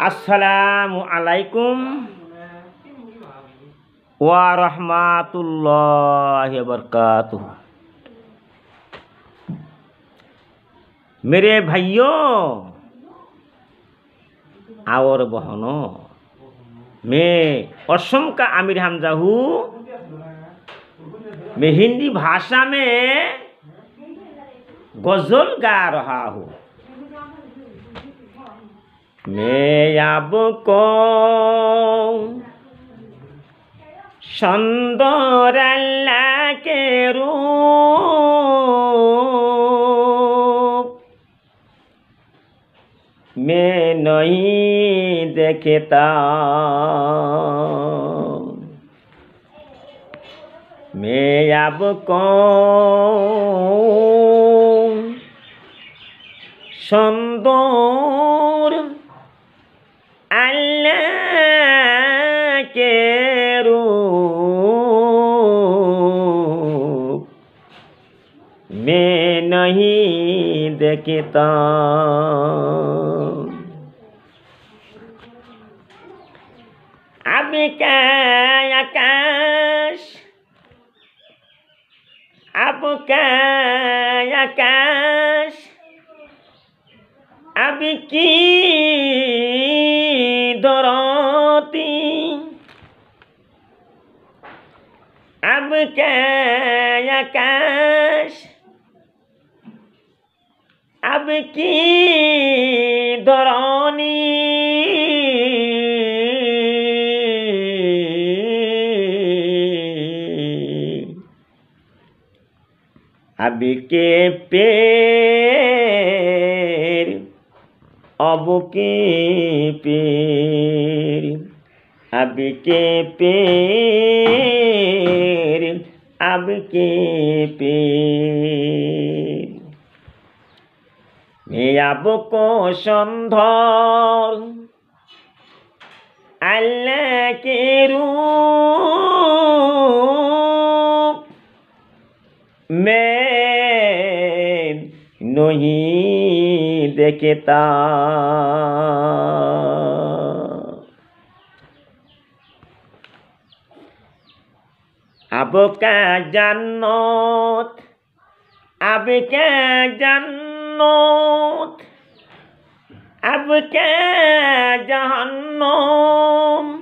আসসালামু আলাইকুম ওয়া रहमतुल्लाहि वबरकातुह मेरे भाइयों और बहनों मैं असम का आमिर हमजा हूँ मैं हिंदी भाषा में गजल गा रहा हूँ মেয়াব সুন্দর আল্লাহকে রূপ। মে নই দেখেতা মে আব সুন্দর के रूप मैं नहीं देखता। अब क्या आकाश अब क्या आकाश अब की अब क्या आकाश अब की दौरानी अब के पेड़ अब के पेड़ अब के पेड़ আবকে পেয়াবক সন্ধর আল্লাহকে রু মে নহি দেখেতা अब क्या जन्नत? अब क्या जन्नत? अब क्या जहन्नम?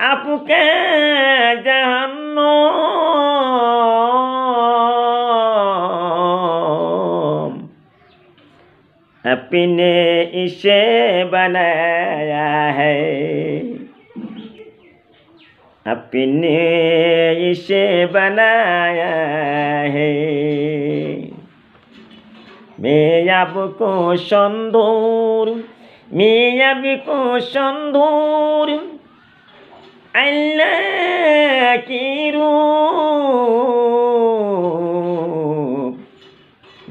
अब क्या जहन्नम? अपने इसे बनाया है। अपने इसे बनाया है मैं आपको सन्दूर मैं आपको सन्दूर अल्लाह की रूप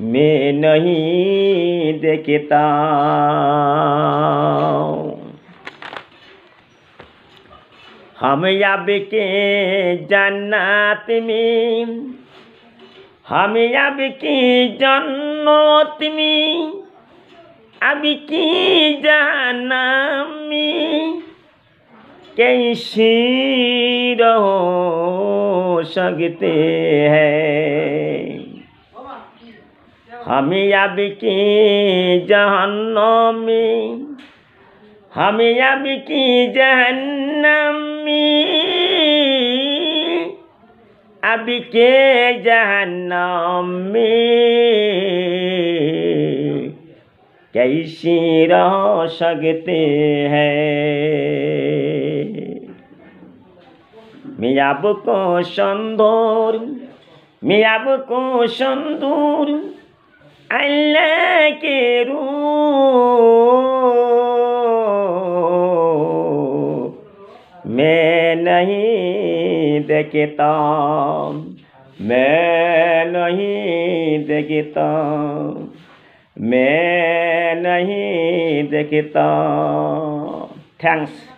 मैं नहीं देखता हम अब के जन्नत में हम अब की जन्नत में अब की जहन्नम में कैसी रहो सकते हैं हम अब की जहन्नम में हम अब की जहन्नमी अब के जहन्नमी कैसी रह सकते हैं मियाब को संदूर मियाब को संदूर अल्लाह के रू मैं नहीं देखता। मैं नहीं देखता। मैं नहीं देखता। थैंक्स